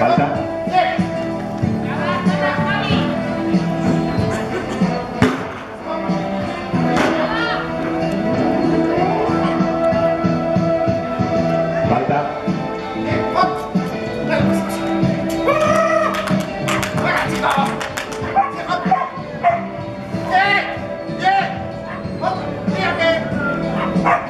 falta Mark.